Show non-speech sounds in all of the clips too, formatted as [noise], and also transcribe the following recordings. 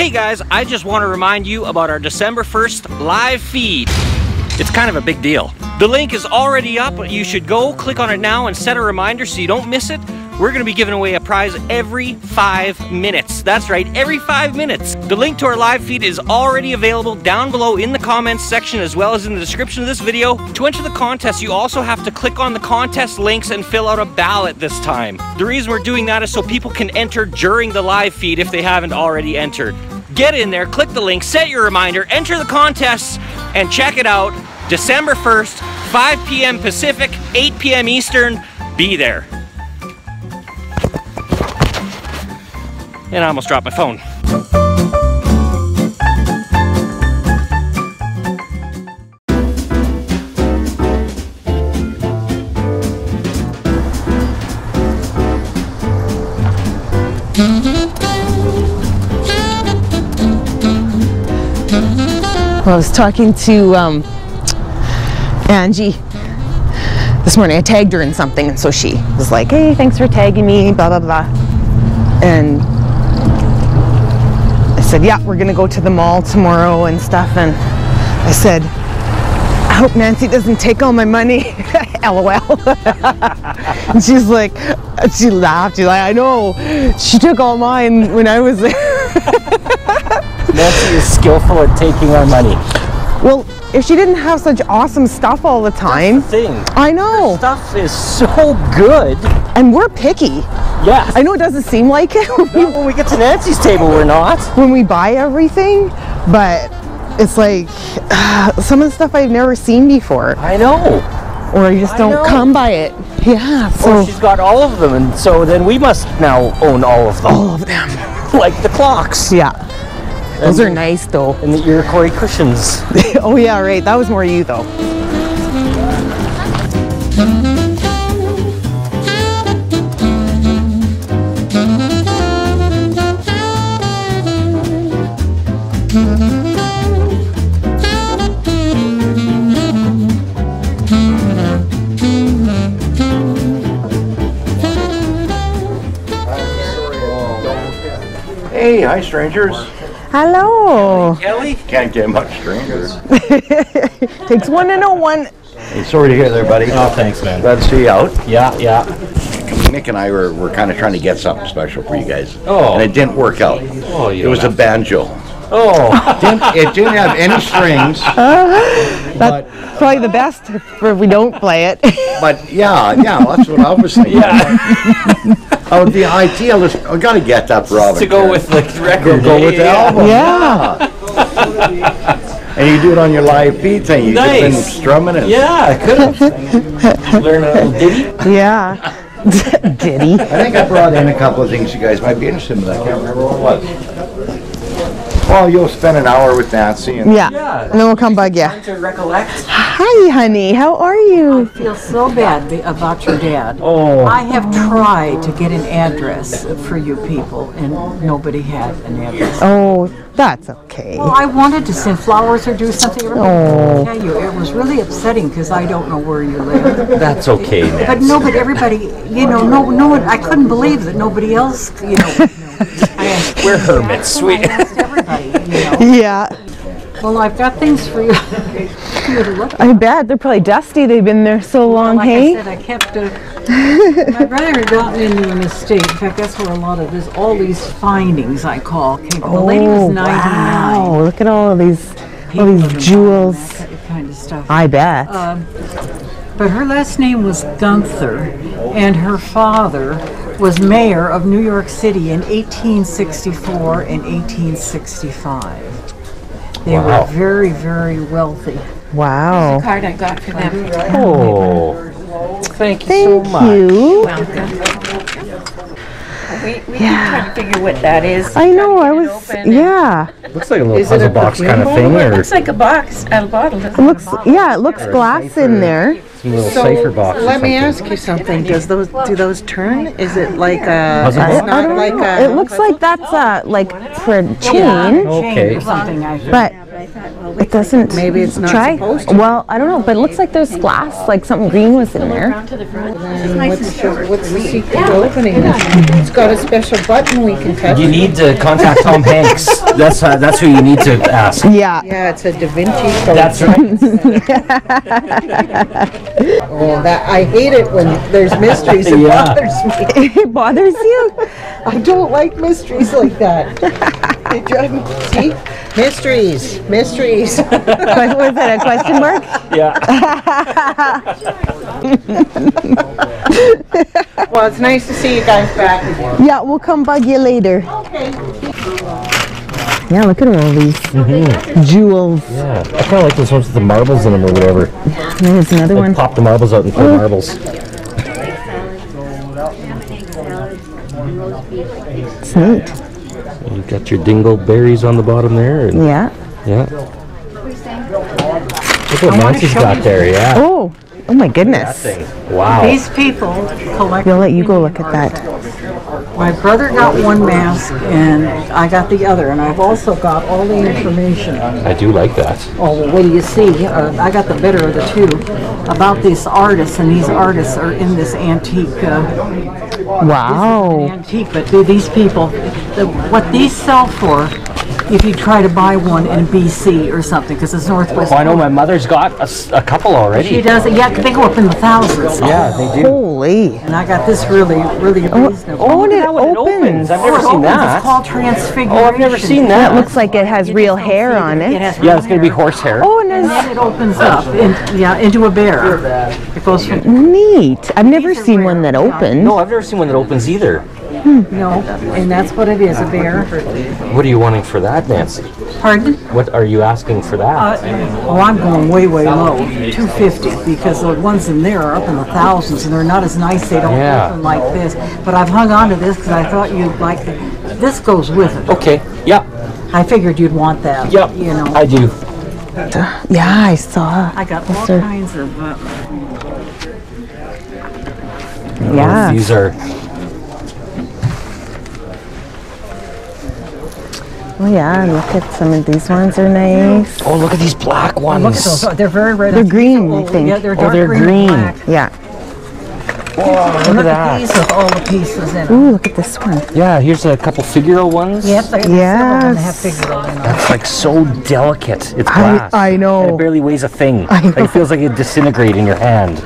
Hey guys, I just want to remind you about our December 1st live feed. It's kind of a big deal. The link is already up. You should go click on it now and set a reminder so you don't miss it. We're going to be giving away a prize every five minutes. That's right, every five minutes. The link to our live feed is already available down below in the comments section as well as in the description of this video. To enter the contest, you also have to click on the contest links and fill out a ballot this time. The reason we're doing that is so people can enter during the live feed if they haven't already entered. Get in there, click the link, set your reminder, enter the contests, and check it out. December 1st, 5 p.m. Pacific, 8 p.m. Eastern. Be there. And I almost dropped my phone. I was talking to um, Angie this morning. I tagged her in something, and so she was like, "Hey, thanks for tagging me." Blah blah blah. And said, "Yeah, we're gonna go to the mall tomorrow and stuff." And I said, "I hope Nancy doesn't take all my money." [laughs] LOL. [laughs] and she's like, she laughed. She's like, "I know. She took all mine when I was there." [laughs] Nancy is skillful at taking our money. Well, if she didn't have such awesome stuff all the time, Thing. I know. Stuff is so good. And we're picky. Yeah. I know it doesn't seem like it when we, when we get to Nancy's table, we're not. when we buy everything, but it's like [sighs] some of the stuff I've never seen before, I know. or I just I don't know. come by it. Yeah, So so she's got all of them, and so then we must now own all of them. all of them. [laughs] Like the clocks Yeah. Those And- are nice though. and the Iroquois cushions. [laughs] oh yeah, right. That was more you though. Hey, hi strangers. Hello. Kelly? Can't get much strangers. [laughs] Takes one to know one. Hey, sorry to hear there, buddy. Oh, thanks, man. Glad to see you out. Yeah, yeah. Nick and I were, were kind of trying to get something special for you guys. Oh. And it didn't work out. Oh, you It was a banjo. Oh, [laughs] Didn't, it didn't have any strings, [laughs] but, Probably the best for if we don't play it. but yeah, yeah, that's what I was thinking. yeah. Oh, the ideal is, I gotta get that for Robin. to go with the record. Go with the yeah. album. Yeah. Yeah. [laughs] And you do it on your live feed thing. You could have been strumming it. Yeah, I could have. Learn a little ditty. yeah. [laughs] Diddy. I think I brought in a couple of things you guys might be interested in, but I can't remember what it was. Well, you'll spend an hour with Nancy and Yeah. Yeah. And then we'll come bug you. To recollect. Hi, honey. How are you? I feel so bad be- about your dad. Oh. I have tried to get an address for you people, and nobody had an address. Oh, that's okay. Well, I wanted to send flowers or do something. Oh. Tell you, it was really upsetting because I don't know where you live. That's okay, man. But no, but everybody, you know, no, no one. I couldn't believe that nobody else, you know. [laughs] [laughs] would know. I asked We're hermits. I We, everybody, you know. [laughs] Yeah. Well, I've got things for you, for [laughs] you to look at. I bet they're probably dusty. They've been there so long, Like I hey? said, I kept, uh, my brother had gotten into a mistake. In fact, that's where a lot of this, all these findings I call came from. The lady was 99. Oh, wow. Look at all of these, all People these jewels. That kind of stuff. I bet. But her last name was Gunther, and her father was mayor of New York City in 1864 and 1865. They Wow. were very, very wealthy. wow. card I got for them. oh. Thank you Thank so much. you. We, we can try to figure what that is. I know. I to get it was. open Yeah. Looks like a little puzzle box kind of thing, It looks like a box, a bottle. doesn't It it? looks. Yeah. It looks glass in there. some little cipher box. Let me ask you something. Does those do those turn? Is it like a? Puzzle It's not I don't like know. a. It looks like that's uh like for a chain, Okay. Something I but It doesn't. Maybe it's not try. supposed to. Well, I don't know, but it looks like there's glass, like something green was in there. What's the, what's the secret to opening it? It's got a special button we can touch. You need to contact Tom Hanks. That's uh, that's who you need to ask. Yeah. Yeah, it's a Da Vinci code. That's right. [laughs] Oh, that, I hate it when there's mysteries. It Yeah. bothers me. [laughs] it bothers you? I don't like mysteries like that. [laughs] They drive me, see? Mysteries, mysteries. [laughs] Was that a question mark? Yeah. [laughs] Well, it's nice to see you guys back. Yeah, we'll come bug you later. Okay. Yeah, look at all these jewels. Yeah. I kind of like those ones with the marbles in them or whatever. There's another one. Pop the marbles out and play oh. marbles. It's neat. You got your dingle berries on the bottom there. And, Yeah. yeah. Look what Nancy's got there. Yeah. Oh, oh my goodness. Wow. These people collect. We'll let you go look at that. My brother got one mask and I got the other, and I've also got all the information. I do like that. Oh, well, what do you see? Uh, I got the better of the two about these artists, and these artists are in this antique. Uh, Wow. antique, but th- these people, the, what these sell for, if you try to buy one in BC or something, because it's Northwest. Oh, I know my mother's got a couple already. She does. Yeah, they go up in the thousands. Yeah, they do. Holy. And I got this really, really reasonable. Oh, and oh, it That one, it opens. I've Oh, never it seen opens. that. It's called transfiguration. Oh, I've never seen that. It looks like it has You real hair on It it. has Yeah, it's gonna be horse hair. horsehair. Oh, and And then it opens up, in, yeah, into a bear. It goes from neat. I've never seen rare, one that opens. No, I've never seen one that opens either. No, and that's what it is, a bear. What are you wanting for that, Nancy? Pardon? What are you asking for that? Uh, oh, I'm going way, way low, 250, because the ones in there are up in the thousands, and they're not as nice. They don't Yeah. open like this. But I've hung on to this because I thought you'd like it. This goes with it. Okay. Yeah. I figured you'd want that. Yep. You know, I do. Yeah, I saw. I got all Sir. kinds of. Uh, Yeah. These are. Oh yeah, look at some of these ones are nice. Oh, look at these black ones. look at those. Oh, They're very red. They're green, I Oh, think. Yeah, they're Oh, dark they're green. green. Yeah. And Look look at at these that. with all the pieces in them. Ooh, look at this one. Yeah, here's a couple figural ones. Yep, they, some of them have Yes. figural in them. It's like so delicate. It's I- glass. I know. And it barely weighs a thing. [laughs] I Like, know. it feels like it disintegrate in your hand.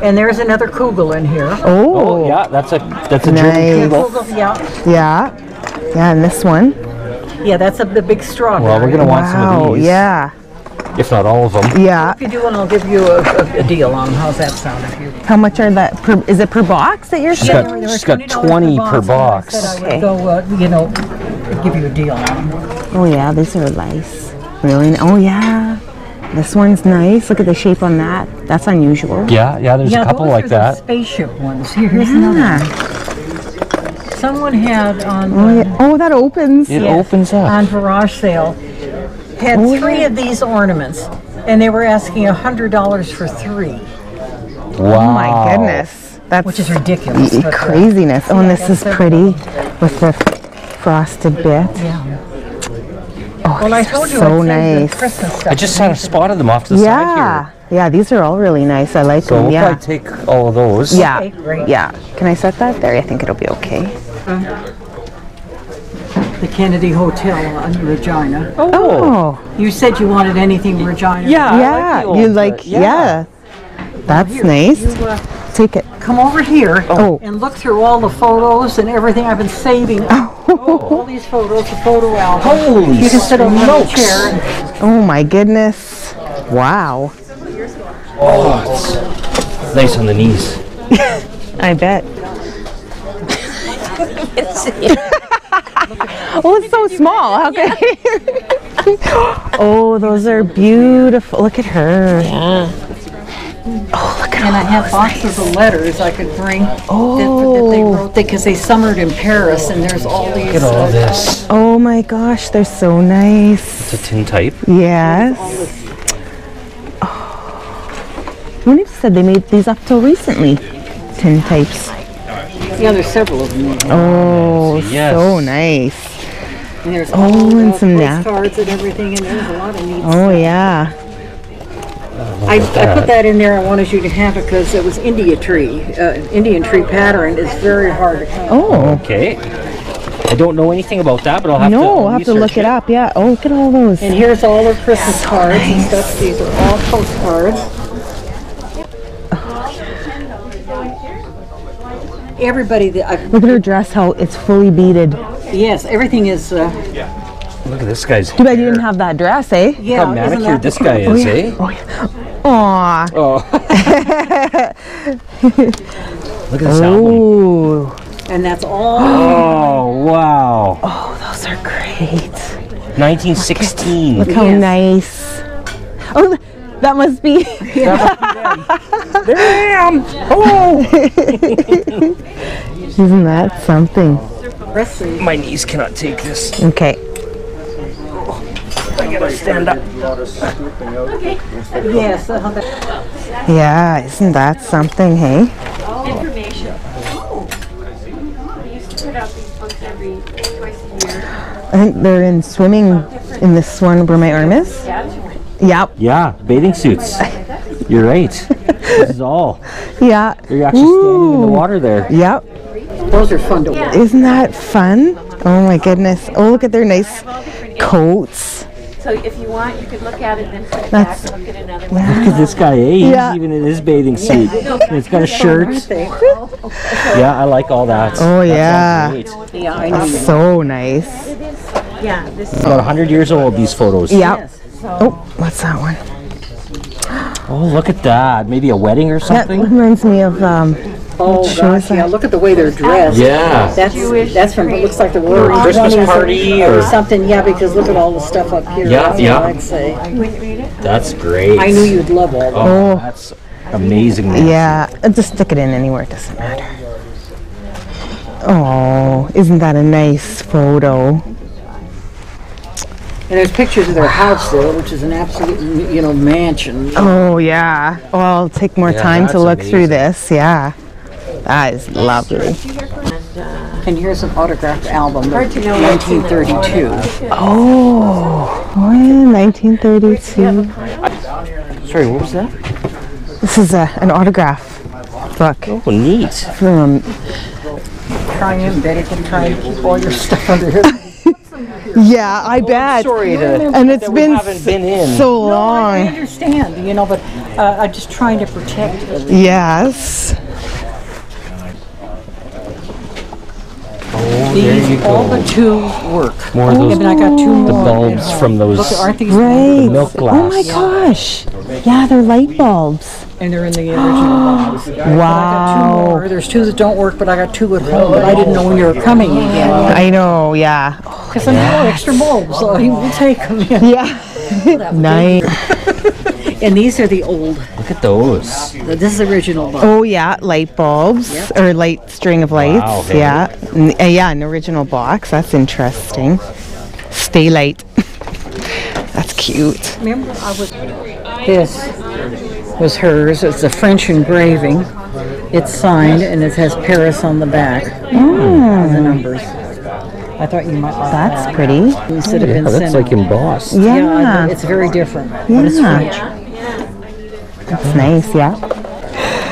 And there's another kugel in here. Oh, Oh, yeah, that's a that's a Nice. German kugel. Kugel, yeah, yeah. Yeah, and this one. Yeah, that's a, the big strawberry. Well, we're gonna want some Wow, of these. yeah. If not all of them. Yeah. If you do one, I'll give you a, a, a deal on 'em. How's that sound? If you How much are that per, is it per box that you're She's saying? got- They she's got $20 20 per and box. I said I Okay. would go, uh, you know, give you a deal on them. Oh yeah, these are nice. Really? n- Oh yeah. This one's nice. Look at the shape on that. That's unusual. Yeah, yeah, there's yeah, a couple those like are the that. spaceship ones. Here, here's another. Yeah. One. Someone had on Oh, yeah. oh that opens. It Yes, opens up. on garage sale. Had Oh, three yeah. of these ornaments, and they were asking a hundred dollars for three, wow. Oh my goodness. That's which is ridiculous. y- but, uh, craziness. Oh, and this is their- pretty with the frosted bit. Yeah. Oh, Well, I told you so I'd save the nice. Christmas stuff. I just kind of spotted them off to the Yeah. side Yeah, these are all really nice. I like here. So them. we'll Yeah. probably take all of those. Yeah. Okay, great. Yeah. Can I set that there? I think it'll be okay. the Kennedy Hotel in Regina. Oh. You said you wanted anything Regina. Yeah. Yeah. the old, you uh, like yeah. That's nice. You, uh, Take it. come over here Oh. and look through all the photos and everything I've been saving. Oh. all these photos, the photo album. Holy you can sit on the smokes. chair. Oh my goodness. Wow. Oh, it's nice on the knees. [laughs] I bet. [laughs] oh, it's so small. How can [laughs] Oh, those are beautiful. Look at her. Yeah. Oh, look at and I have boxes of letters I could bring that, that they Oh. wrote because they summered in Paris and there's all these. Look at all uh, this. Oh my gosh, they're so nice. It's a tin type. Yes. Oh. Wouldn't have said they made these up till recently. Tin types. Yeah, there's several of them. Oh, Yes. so nice. And there's Oh, all and some nap- postcards and everything, and there's a lot of neat Oh yeah. I, I put that in there. I wanted you to have it because it was India tree. Uh, Indian tree pattern is very hard to come. Oh. Okay. I don't know anything about that, but I'll have to. No, I'll have to look it up. Yeah. Oh, look at all those. And here's all their Christmas cards and stuff. These are all postcards. Everybody that I, Look at her dress, how it's fully beaded. yes, everything is. Uh, Look at this guy's. Too bad you didn't have that dress, eh? yeah, How isn't manicured that this the- guy is, eh? Aw. Oh. [laughs] Look at this album. Ooh. And that's all. [gasps] Oh wow. Oh, those are great. 1916. Look how Yes. nice. Oh, th- that must be. [laughs] there Damn. Oh. [laughs] Isn't that something? My knees cannot take this. Okay. I gotta stand up. Okay. Yes. Uh, Yeah, isn't that something, hey? Information. We used to put out these books every, twice. I think they're in swimming in this one where my arm is. Yep. Yeah, bathing suits. You're right. This is all. Yeah. You're actually standing in the water there. Yep. those are fun to wear. Isn't that fun? Oh my goodness. Oh, look at their nice coats. So if you want, you could look at it and then put it That's- back and look at another one. Look at this guy, eh? He's Yeah. even in his bathing suit. And It's [laughs] got a shirt. Yeah, I like all that. Oh, That yeah. sounds great. Yeah, I know. So nice. Yeah, this It's about 100 years old, these photos. Yep. Yes. Oh, what's that one? Oh, look at that. Maybe a wedding or something? That reminds me of um Oh gosh, yeah. Look at the way they're dressed. Yeah. That's that's from it looks like the Roaring Christmas party or, or- something. Yeah, because look at all the stuff up here. Yeah, That's what yeah. I'd say. That's great. I knew you'd love all that. Oh, that's amazing. yeah, uh, just stick it in anywhere, it doesn't matter. Oh, isn't that a nice photo? And there's pictures of their house there, which is an absolute, you know, mansion. Oh yeah. Well, I'll take more Yeah, time to that's look through amazing. this. Yeah. That is lovely. And here's an autographed album, of 1932. Oh, oh yeah, 1932. Sorry, what was that? This is a, an autograph book Oh, neat. from. Try and Betty can try and keep all your stuff under [laughs] here. Yeah, I bet. Sorry to. And it's been s- been in. so long. I understand, you know, but uh, I'm just trying to protect everything. Yes. Oh, there you These, all go. but two work. More of Yeah, those but I got two more. the bulbs from those. Look, aren't these Right. milk Oh my gosh. Yeah, they're light bulbs. And they're in the original box. But I got two Wow. more. There's two that don't work, but I got two at home. But I didn't know when you were coming again. I know, yeah. Because I know extra bulbs, so he will take them. Yeah. nice. And these are the old. Look at those. This is the original box. Oh yeah, light bulbs or light string of lights. Wow, hey. Yeah, N- uh, yeah, an original box. That's interesting. Stay light. [laughs] That's cute. Remember, I was. This was hers. It's a French engraving. It's signed and it has Paris on the back. Mm. The numbers. I thought you might like That's that. pretty. Instead of Yeah, in that's cinema. like embossed. Yeah, Yeah, it's very different. But it's Yeah. French. that's nice. Yeah.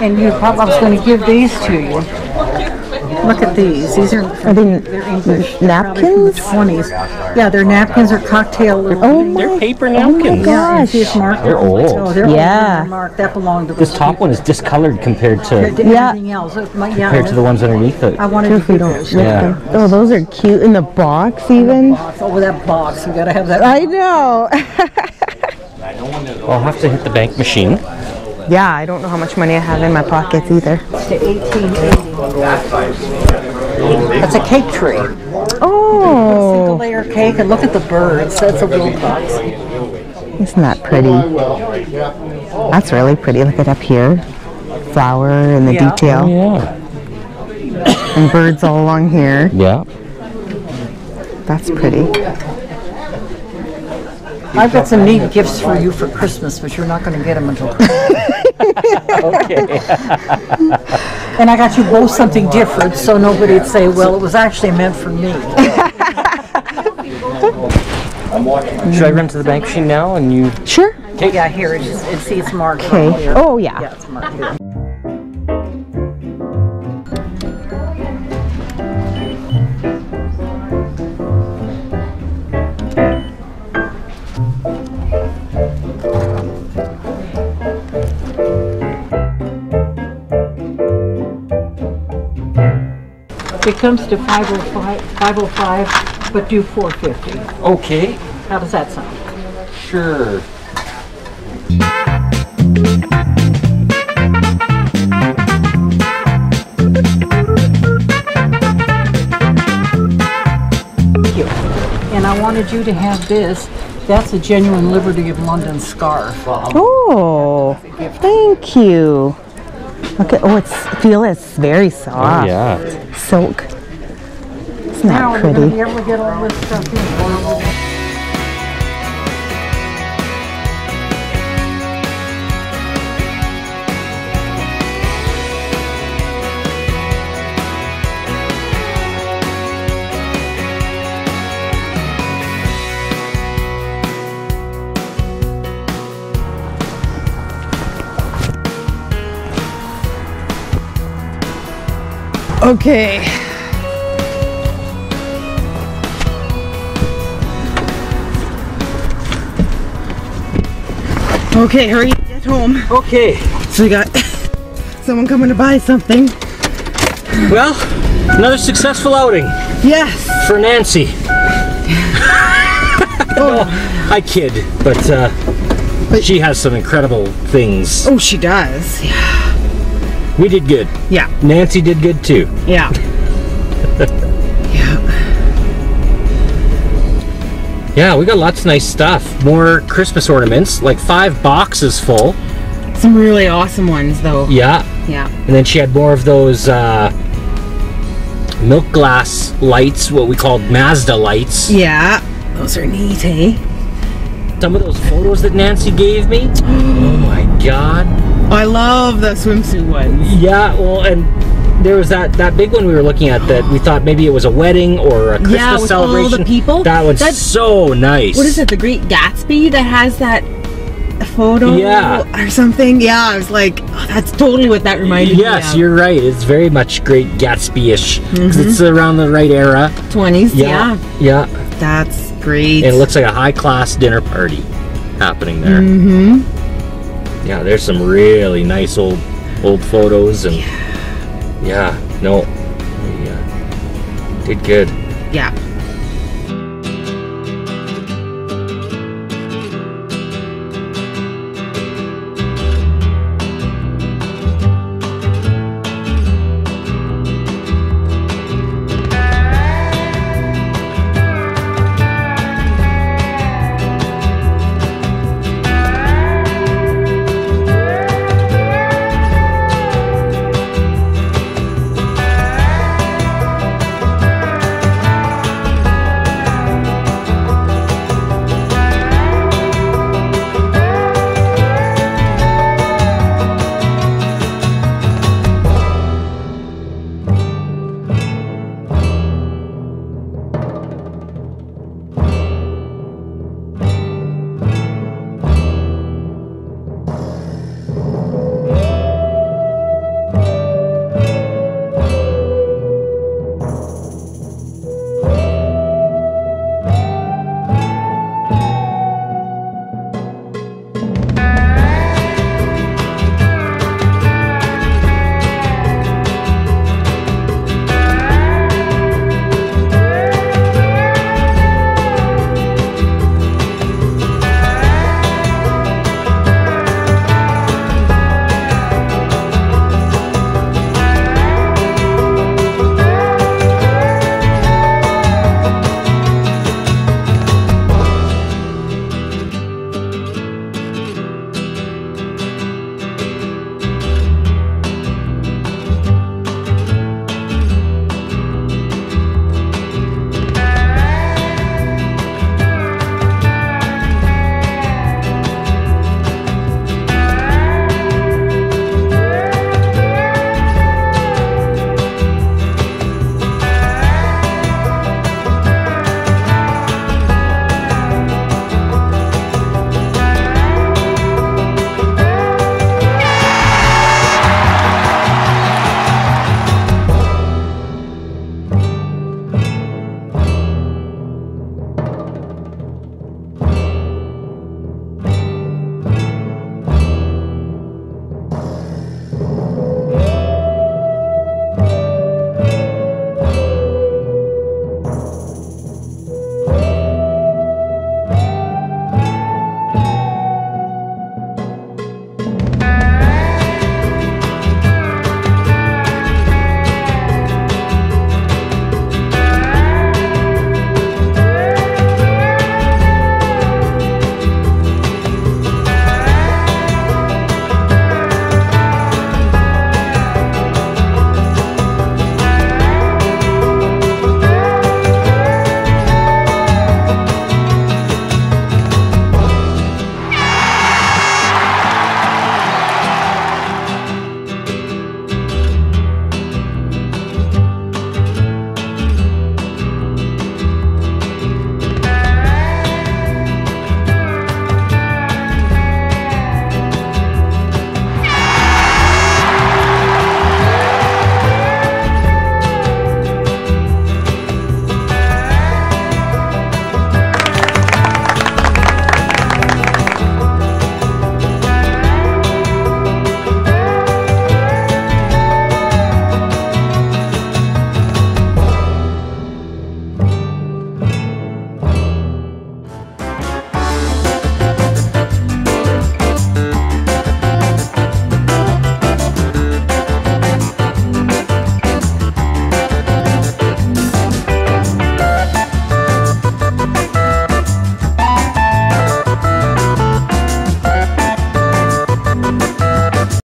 And your probably, I was going to give these to you. Look at these. These are Are they they're English. n- Probably from the napkins? 20s. Yeah, they're napkins or cocktail. little Oh things. They're paper Oh my napkins. Yeah, and gosh. see marked. They're oh, old. Oh, they're old. Yeah. They're marked. That belonged to This those top people. one is discolored compared Compared to to Yeah. everything else. It might- yeah, compared to the ones underneath it. I wanted to If we don't those. rip Yeah. them. Oh, those are cute in the box even. Box. Oh, that box. We gotta have that. I know. [laughs] I'll have to hit the bank machine. Yeah, I don't know how much money I have in my pockets either. to 1880. That's a cake tree. Oh. Single Oh, layer cake, and look at the birds. That's a little box. isn't that pretty? That's really pretty. Look at up here. Flower and the Yeah. detail. Oh, yeah. And birds all along here. Yeah. That's pretty. I've got some neat gifts for you for Christmas, but you're not going to get them until Christmas. [laughs] Okay. [laughs] And I got you both something different, so nobody'd say, "Well, it was actually meant for me." I'm watching my Should I run to the bank machine now and you? Sure. Yeah, here it is. It sees Mark. Okay. here. Oh, yeah. Yeah, it's marked here. It comes to 505, 505, but do 450. Okay, How does that sound? sure. Thank you. And I wanted you to have this. That's a genuine Liberty of London scarf. Oh, thank you. Okay. Oh, it's feel it's very soft. Oh, yeah. Silk. Gonna be pretty? Okay. Okay, hurry get home. Okay, So we got [laughs] someone coming to buy something. well, another successful outing Yes. for Nancy. no, [laughs] [laughs] I kid, but, uh, But- she has some incredible things. Oh, she does. We did good. Yeah. Nancy did good too. Yeah. yeah. [laughs] Yeah, we got lots of nice stuff. More Christmas ornaments, like five boxes full. Some really awesome ones, though. Yeah, Yeah. and then she had more of those uh, milk glass lights, what we called Mazda lights. Yeah. Those are neat, eh? Some of those photos that Nancy gave me. [gasps] Oh my god. I love the swimsuit ones. Yeah, well, and there was that that big one we were looking at that we thought maybe it was a wedding or a Christmas Yeah, with all the celebration. people. That one's That's- so nice. What is it? The Great Gatsby that has that photo Yeah. or something? Yeah, I was like, oh, that's totally what that reminded Yes, me of. Yes, you're right. It's very much Great Gatsby-ish because Mm-hmm. it's around the right era. 20s. Yeah, Yeah. yeah. That's great. And it looks like a high-class dinner party happening there. Mm-hmm. Yeah, there's some really nice old old photos and yeah, no, yeah, uh, did good. yeah.